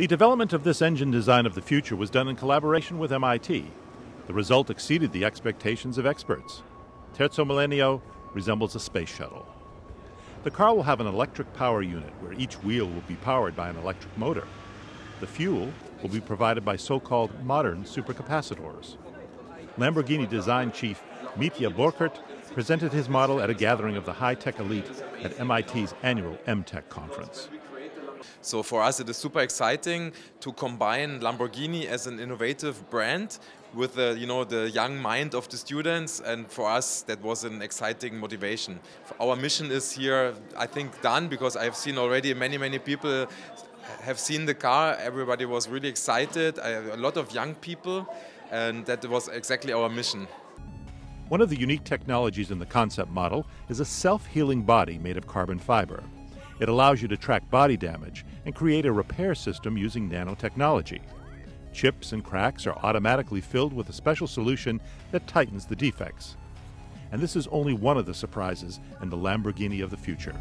The development of this engine design of the future was done in collaboration with MIT. The result exceeded the expectations of experts. Terzo Millennio resembles a space shuttle. The car will have an electric power unit where each wheel will be powered by an electric motor. The fuel will be provided by so called modern supercapacitors. Lamborghini design chief Mitja Borkert presented his model at a gathering of the high tech elite at MIT's annual EmTech conference. So for us, it is super exciting to combine Lamborghini as an innovative brand with the you know the young mind of the students, and for us that was an exciting motivation. Our mission is here, I think, done because I've seen already many many people have seen the car. Everybody was really excited. a lot of young people, and that was exactly our mission. One of the unique technologies in the concept model is a self healing body made of carbon fiber. It allows you to track body damage and create a repair system using nanotechnology. Chips and cracks are automatically filled with a special solution that tightens the defects. And this is only one of the surprises in the Lamborghini of the future.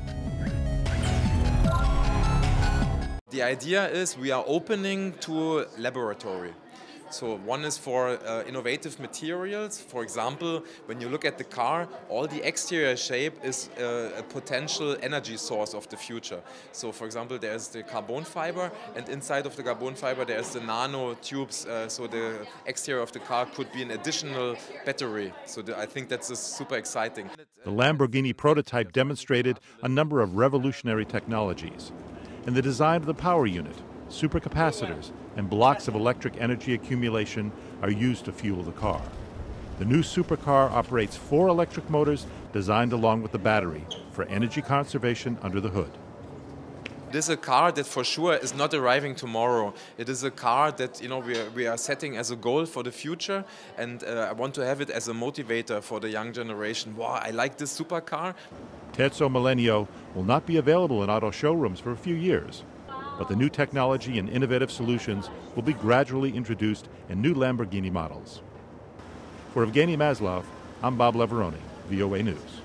The idea is we are opening to laboratory. So one is for uh, innovative materials. For example, when you look at the car, all the exterior shape is uh, a potential energy source of the future. So for example, there's the carbon fiber, and inside of the carbon fiber there's the nano tubes. Uh, so the exterior of the car could be an additional battery. So the, I think that's super exciting. The Lamborghini prototype demonstrated a number of revolutionary technologies. In the design of the power unit, supercapacitors, and blocks of electric energy accumulation are used to fuel the car. The new supercar operates four electric motors designed along with the battery for energy conservation under the hood. This is a car that for sure is not arriving tomorrow. It is a car that you know we are, we are setting as a goal for the future, and uh, I want to have it as a motivator for the young generation. Wow, I like this supercar. Terzo Millennio will not be available in auto showrooms for a few years but the new technology and innovative solutions will be gradually introduced in new Lamborghini models. For Evgeny Maslov, I'm Bob Leverone, VOA News.